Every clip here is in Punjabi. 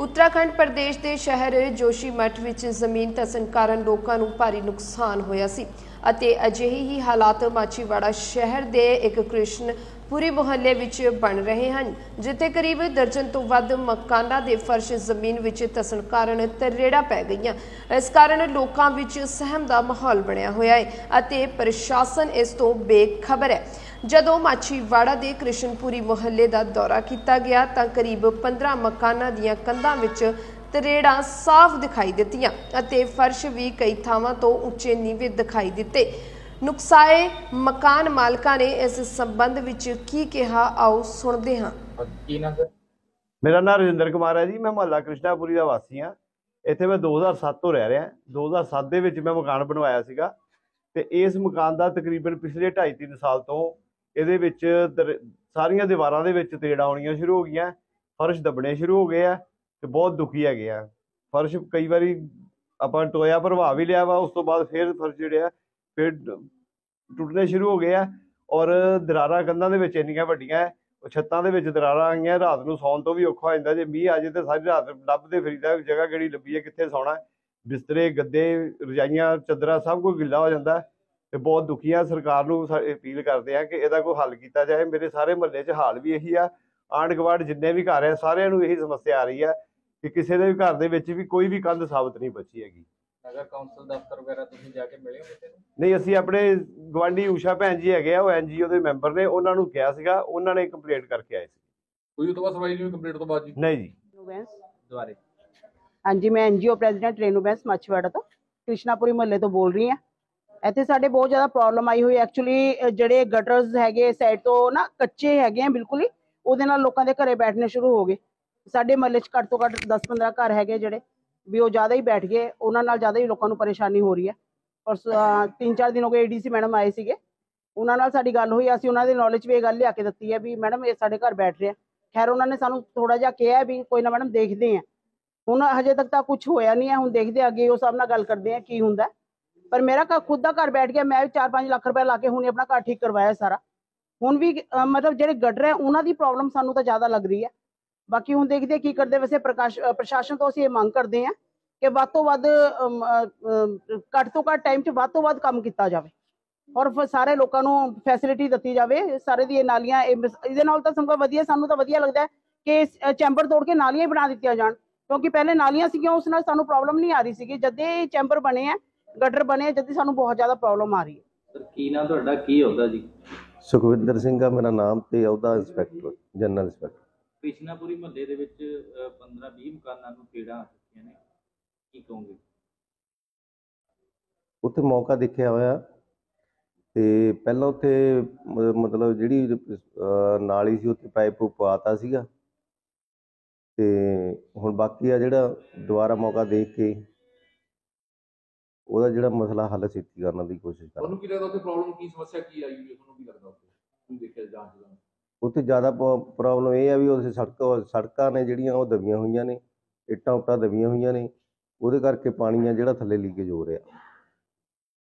ਉੱਤਰਾਖੰਡ ਪ੍ਰਦੇਸ਼ ਦੇ ਸ਼ਹਿਰ ਜੋਸ਼ੀਮਠ ਵਿੱਚ ਜ਼ਮੀਨ ਧਸਣ ਕਾਰਨ ਲੋਕਾਂ ਨੂੰ ਭਾਰੀ ਨੁਕਸਾਨ ਹੋਇਆ ਸੀ। ਅਤੇ ਅਜਿਹੇ ਹੀ ਹਾਲਾਤ ਮਾਚੀਵਾੜਾ ਸ਼ਹਿਰ ਦੇ ਇੱਕ ਕ੍ਰਿਸ਼ਨ ਪੂਰੀ ਮੁਹੱਲੇ ਵਿੱਚ ਬਣ ਰਹੇ ਹਨ, ਜਿੱਥੇ ਕਰੀਬ ਦਰਜਨ ਤੋਂ ਵੱਧ ਮਕਾਨਾਂ ਦੇ ਫਰਸ਼ ਜ਼ਮੀਨ ਵਿੱਚ ਧਸਣ ਕਾਰਨ ਤਰੇੜਾ ਪੈ ਗਈਆਂ। ਇਸ ਕਾਰਨ ਲੋਕਾਂ ਵਿੱਚ ਸਹਿਮ ਦਾ ਮਾਹੌਲ ਬਣਿਆ ਹੋਇਆ ਹੈ ਅਤੇ ਪ੍ਰਸ਼ਾਸਨ ਇਸ ਤੋਂ ਬੇਖਬਰ ਹੈ। ਜਦੋਂ ਮਾਛੀਵਾੜਾ ਦੇ ਕ੍ਰਿਸ਼ਨਪੁਰੀ ਮੁਹੱਲੇ ਦਾ ਦੌਰਾ ਕੀਤਾ ਗਿਆ ਤਾਂ ਕਰੀਬ 15 ਮਕਾਨਾਂ ਦੀਆਂ ਕੰਧਾਂ ਵਿੱਚ ਤਰੇੜਾਂ ਸਾਫ਼ ਦਿਖਾਈ ਦਿੱਤੀਆਂ ਅਤੇ ਫਰਸ਼ ਵੀ ਕਈ ਥਾਵਾਂ ਤੋਂ ਉੱਚੇ ਨੀਵੇਂ ਦਿਖਾਈ ਦਿੱਤੇ। ਨੁਕਸਾਏ ਮਕਾਨ ਮਾਲਕਾਂ ਨੇ ਇਸ ਸੰਬੰਧ ਵਿੱਚ ਕੀ ਕਿਹਾ ਆਓ ਸੁਣਦੇ ਹਾਂ। ਕੀ ਨਾਮ ਸਰ? ਮੇਰਾ ਨਾਮ ਰਜਿੰਦਰ ਕੁਮਾਰ ਹੈ ਜੀ ਮੈਂ ਮੁਹੱਲਾ ਕ੍ਰਿਸ਼ਨਾਪੁਰੀ ਦਾ ਵਾਸੀ ਹਾਂ। ਇੱਥੇ ਮੈਂ 2007 ਤੋਂ ਰਹਿ ਰਿਹਾ 2007 ਦੇ ਵਿੱਚ ਮੈਂ ਮਕਾਨ ਬਣਵਾਇਆ ਸੀਗਾ ਤੇ ਇਸ ਮਕਾਨ ਦਾ ਤਕਰੀਬਨ ਪਿਛਲੇ 2.5 3 ਸਾਲ ਤੋਂ ਇਹਦੇ ਵਿੱਚ ਦਰ- ਸਾਰੀਆਂ ਦੀਵਾਰਾਂ ਦੇ ਵਿੱਚ ਤੇੜਾਂ ਆਉਣੀਆਂ ਸ਼ੁਰੂ ਹੋ ਗਈਆਂ ਫਰਸ਼ ਦਬਣੇ ਸ਼ੁਰੂ ਹੋ ਗਏ ਆ ਤੇ ਬਹੁਤ ਦੁਖੀ ਹੈਗੇ ਆ। ਫਰਸ਼ ਕਈ ਵਾਰੀ ਆਪਾਂ ਟੋਇਆ ਪ੍ਰਭਾਵ ਵੀ ਲਿਆ ਵਾ, ਉਸ ਤੋਂ ਬਾਅਦ ਫਿਰ ਫਰਸ਼ ਜਿਹੜੇ ਆ, ਫਿਰ ਟੁੱਟਣੇ ਸ਼ੁਰੂ ਹੋ ਗਏ ਆ ਔਰ ਦਰਾਰਾਂ ਕੰਧਾਂ ਦੇ ਵਿੱਚ ਇੰਨੀਆਂ ਵੱਡੀਆਂ, ਉਹ ਛੱਤਾਂ ਦੇ ਵਿੱਚ ਦਰਾਰਾਂ ਆਈਆਂ, ਰਾਤ ਨੂੰ ਸੌਣ ਤੋਂ ਵੀ ਔਖਾ ਹੋ ਜਾਂਦਾ। ਜੇ ਮੀਂਹ ਆ ਜੇ ਤੇ ਸਾਰੀ ਰਾਤ ਲੱਭਦੇ ਫਿਰੀਦਾ ਵੀ ਜਗ੍ਹਾ ਕਿਹੜੀ ਲੱਭੀ ਹੈ, ਕਿੱਥੇ ਸੌਣਾ ਬਿਸਤਰੇ, ਗੱਦੇ, ਰਜਾਈਆਂ, ਚਾਦਰਾਂ, ਸਭ ਕੁਝ ਗਿੱਲਾ ਹੋ ਜਾਂਦਾ ਹੈ ਤੇ ਬਹੁਤ ਦੁਖੀ ਆ। ਸਰਕਾਰ ਨੂੰ ਅਪੀਲ ਕਰਦੇ ਆ ਕਿ ਇਹਦਾ ਕੋਈ ਹੱਲ ਕੀਤਾ ਜਾਏ। ਮੇਰੇ ਸਾਰੇ ਮਹੱਲੇ 'ਚ ਹਾਲ ਵੀ ਇਹੀ ਆ। ਆਂਢ ਗੁਆਂਢ ਜਿੰਨੇ ਵੀ ਘਰ ਆ, ਸਾਰਿਆਂ ਨੂੰ ਇਹੀ ਸਮੱਸਿਆ ਆ ਰਹੀ ਆ। ਕਿ ਕਿਸੇ ਦੇ ਵੀ ਘਰ ਦੇ ਵਿੱਚ ਵੀ ਕੋਈ ਵੀ ਕੰਧ ਸਾਬਤ ਨਹੀਂ ਬਚੀ ਹੈਗੀ। ਨਗਰ ਕੌਂਸਲ ਦਫ਼ਤਰ ਵਗੈਰਾ ਤੁਸੀਂ ਜਾ ਕੇ ਮਿਲੇ ਹੋ ਕਿਸੇ ਨੂੰ? ਨਹੀਂ ਅਸੀਂ ਆਪਣੇ ਗਵਾਂਢੀ ਊਸ਼ਾ ਭੈਣ ਜੀ ਹੈਗੇ ਆ ਉਹ ਐਨਜੀਓ ਦੇ ਮੈਂਬਰ ਨੇ ਉਹਨਾਂ ਨੂੰ ਕਿਹਾ ਸੀਗਾ ਉਹਨਾਂ ਨੇ ਕੰਪਲੇਂਟ ਕਰਕੇ ਆਏ ਸੀ। ਕੋਈ ਉਹ ਤੋਂ ਬਾਅਦ ਸੁਣਵਾਈ ਨਹੀਂ ਹੋਈ ਕੰਪਲੀਟ ਤੋਂ ਬਾਅਦ ਜੀ? ਨਹੀਂ ਜੀ। ਬੈਂਸ। ਦੁਆਰੇ ਹਾਂਜੀ ਮੈਂ ਐਨਜੀਓ ਪ੍ਰੈਜ਼ੀਡੈਂਟ ਰੇਨੂ ਬੈਂਸ ਮੱਛਵਾੜਾ ਤੋਂ ਕ੍ਰਿਸ਼ਨਾਪੁਰੀ ਮਹੱਲੇ ਤੋਂ ਬੋਲ ਰਹੀ ਹਾਂ। ਇੱਥੇ ਸਾਡੇ ਬਹੁਤ ਜ਼ਿਆਦਾ ਪ੍ਰੋਬਲਮ ਆਈ ਹੋਈ ਐਕਚੁਅਲੀ ਜਿਹੜੇ ਗਟਰਸ ਹੈਗੇ ਸਾਈਡ ਤੋਂ ਨਾ ਕੱਚੇ ਹੈਗੇ ਆ ਬਿਲਕੁਲ ਹੀ ਉਹਦੇ ਨਾਲ ਲੋਕਾਂ ਦੇ ਘਰੇ ਬੈਠਣੇ ਸ਼ੁਰੂ ਹੋ ਗਏ। ਸਾਡੇ ਮਹੱਲੇ 'ਚ ਘੱਟ ਤੋਂ ਘੱਟ 10-15 ਘਰ ਹੈਗੇ ਜਿਹੜੇ ਵੀ ਉਹ ਜ਼ਿਆਦਾ ਹੀ ਬੈਠ ਗਏ ਉਹਨਾਂ ਨਾਲ ਜ਼ਿਆਦਾ ਹੀ ਲੋਕਾਂ ਨੂੰ ਪਰੇਸ਼ਾਨੀ ਹੋ ਰਹੀ ਹੈ। ਔਰ ਸ- ਅਹ ਤਿੰਨ ਚਾਰ ਦਿਨ ਹੋ ਗਏ ਏਡੀਸੀ ਮੈਡਮ ਆਏ ਸੀਗੇ। ਉਹਨਾਂ ਨਾਲ ਸਾਡੀ ਗੱਲ ਹੋਈ ਅਸੀਂ ਉਹਨਾਂ ਦੇ ਨੌਲੇਜ ਵੀ ਇਹ ਗੱਲ ਲਿਆ ਕੇ ਦਿੱਤੀ ਹੈ ਵੀ ਮੈਡਮ ਇਹ ਸਾਡੇ ਘਰ ਬੈਠ ਰਿਹਾ। ਖੈਰ ਉਹਨਾਂ ਨੇ ਸਾਨੂੰ ਥੋੜਾ ਜਿਹਾ ਕਿਹਾ ਵੀ ਕੋਈ ਨਾ ਮੈਡਮ ਦੇਖਦੇ ਆ ਹੁਣ ਹਜੇ ਤੱਕ ਤਾਂ ਕੁਝ ਹੋਇਆ ਨਹੀਂ ਹੈ ਹੁਣ ਦੇਖਦੇ ਹਾਂ ਅੱਗੇ ਉਹ ਸਭ ਨਾਲ ਗੱਲ ਕਰਦੇ ਆ ਕੀ ਹੁੰਦਾ ਹੈ। ਪਰ ਮੇਰਾ ਘਰ ਖੁਦ ਦਾ ਘਰ ਬੈਠ ਗਿਆ ਮੈਂ ਵੀ 4-5 ਲੱਖ ਰੁਪਏ ਲਾ ਕੇ ਹੁਣੇ ਆਪਣਾ ਘਰ ਠੀਕ ਕਰਵਾਇਆ ਸਾਰਾ। ਹੁਣ ਵੀ ਅਹ, ਮਤਲਬ ਜਿਹੜੇ ਗਟਰ ਹੈ ਉਹਨਾਂ ਦੀ ਪ੍ਰੋਬਲਮ ਸਾਨੂੰ ਤਾਂ ਜ਼ਿਆਦਾ ਲੱਗ ਰਹੀ ਹੈ। ਬਾਕੀ ਹੁਣ ਦੇਖਦੇ ਕੀ ਕਰਦੇ ਵੈਸੇ ਪ੍ਰਕਾਸ਼ ਪ੍ਰਸ਼ਾਸਨ ਤੋਂ ਅਸੀਂ ਇਹ ਮੰਗ ਕਰਦੇ ਹਾਂ ਕਿ ਵੱਧ ਤੋਂ ਵੱਧ ਘੱਟ ਤੋਂ ਘੱਟ ਟਾਈਮ 'ਚ ਵੱਧ ਤੋਂ ਵੱਧ ਕੰਮ ਕੀਤਾ ਜਾਵੇ। ਔਰ ਸਾਰੇ ਲੋਕਾਂ ਨੂੰ ਫੈਸਿਲਿਟੀ ਦਿੱਤੀ ਜਾਵੇ ਸਾਰੇ ਦੀ ਇਹ ਨਾਲੀਆਂ ਇਹਦੇ ਨਾਲ ਤਾਂ ਸਭ ਵਧੀਆ ਸਾਨੂੰ ਤਾਂ ਵਧੀਆ ਲੱਗਦਾ ਕਿ ਚੈਂਬਰ ਤੋੜ ਕੇ ਨਾਲੀਆਂ ਹੀ ਬਣਾ ਦਿੱਤੀਆਂ ਜਾਣ। ਕਿਉਂਕਿ ਪਹਿਲੇ ਨਾਲੀਆਂ ਸੀਗੀਆਂ ਉਸ ਨਾਲ ਸਾਨੂੰ ਪ੍ਰੋਬਲਮ ਨਹੀਂ ਆ ਰਹੀ ਸੀਗੀ। ਜਦ ਇਹ ਚੈਂਬਰ ਬਣੇ ਆ ਗਟਰ ਬਣੇ ਆ ਜਦ ਹੀ ਸਾਨੂੰ ਬਹੁਤ ਜ਼ਿਆਦਾ ਪ੍ਰੋਬਲਮ ਆ ਰਹੀ ਹੈ। ਸਰ ਕੀ ਨਾਮ ਤੁਹਾਡਾ? ਕੀ ਹੁੰਦਾ ਜੀ? ਸੁਖਵਿੰਦਰ ਸਿੰਘ ਆ ਮੇਰਾ ਨਾਮ ਤੇ ਉਹਦਾ ਇੰਸਪੈਕਟਰ ਜਨਰਲ ਇੰਸਪੈਕਟਰ ਕ੍ਰਿਸ਼ਨਾਪੁਰੀ ਮਹੱਲੇ ਦੇ ਵਿੱਚ 15-20 ਮਕਾਨਾਂ ਨੂੰ ਤੇੜਾਂ ਆ ਚੁੱਕੀਆਂ ਨੇ। ਕੀ ਕਹੋਗੇ? ਉੱਥੇ ਮੌਕਾ ਦੇਖਿਆ ਹੋਇਆ। ਤੇ ਪਹਿਲਾਂ ਉੱਥੇ ਮਤਲਬ ਜਿਹੜੀ ਨਾਲੀ ਸੀ ਉੱਥੇ ਪਾਈਪ ਪਾਤਾ ਸੀਗਾ। ਤੇ ਹੁਣ ਬਾਕੀ ਆ ਜਿਹੜਾ ਦੁਬਾਰਾ ਮੌਕਾ ਦੇਖ ਕੇ ਉਹਦਾ ਜਿਹੜਾ ਮਸਲਾ ਹੱਲ ਛੇਤੀ ਕਰਨ ਦੀ ਕੋਸ਼ਿਸ਼ ਕਰਾਂ ਤੁਹਾਨੂੰ ਕੀ ਲੱਗਦਾ ਉੱਥੇ ਪ੍ਰੋਬਲਮ ਕੀ ਸਮੱਸਿਆ ਕੀ ਆਈ ਹੋਈ ਹੈ? ਤੁਹਾਨੂੰ ਕੀ ਲੱਗਦਾ ਉੱਥੇ? ਤੁਸੀਂ ਦੇਖਿਆ ਜਾਂਚ ਦਾ ਉੱਥੇ ਜ਼ਿਆਦਾ ਪ੍ਰੋਬਲਮ ਇਹ ਆ ਵੀ ਉੱਥੇ ਸੜਕ ਸੜਕਾਂ ਨੇ ਜਿਹੜੀਆਂ ਉਹ ਦਬੀਆਂ ਹੋਈਆਂ ਨੇ ਇੱਟਾਂ ਉੱਟਾਂ ਦਬੀਆਂ ਹੋਈਆਂ ਨੇ ਉਹਦੇ ਕਰਕੇ ਪਾਣੀ ਆ ਜਿਹੜਾ ਥੱਲੇ ਲੀਕੇਜ ਹੋ ਰਿਹਾ।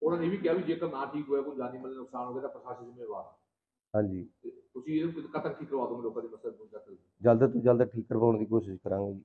ਉਹਨਾਂ ਨੇ ਵੀ ਕਿਹਾ ਵੀ ਜੇਕਰ ਨਾ ਠੀਕ ਹੋਇਆ ਕੋਈ ਜਾਨੀ ਮਾਲੀ ਨੁਕਸਾਨ ਹੋ ਗਿਆ ਤਾਂ ਪ੍ਰਸ਼ਾਸਨ ਜ਼ਿੰਮੇਵਾਰ। ਹਾਂਜੀ। ਤੁਸੀਂ ਇਹਨੂੰ ਕਦ ਤੱਕ ਠੀਕ ਕਰਵਾ ਦੋਗੇ ਲੋਕਾਂ ਦੀ ਮਸਲ ਨੂੰ ਤੱਕ ਜਲਦ ਤੋਂ ਜਲਦ ਠੀਕ ਕਰਵਾਉਣ ਦੀ ਕੋਸ਼ਿਸ਼ ਕਰਾਂਗੇ ਜੀ।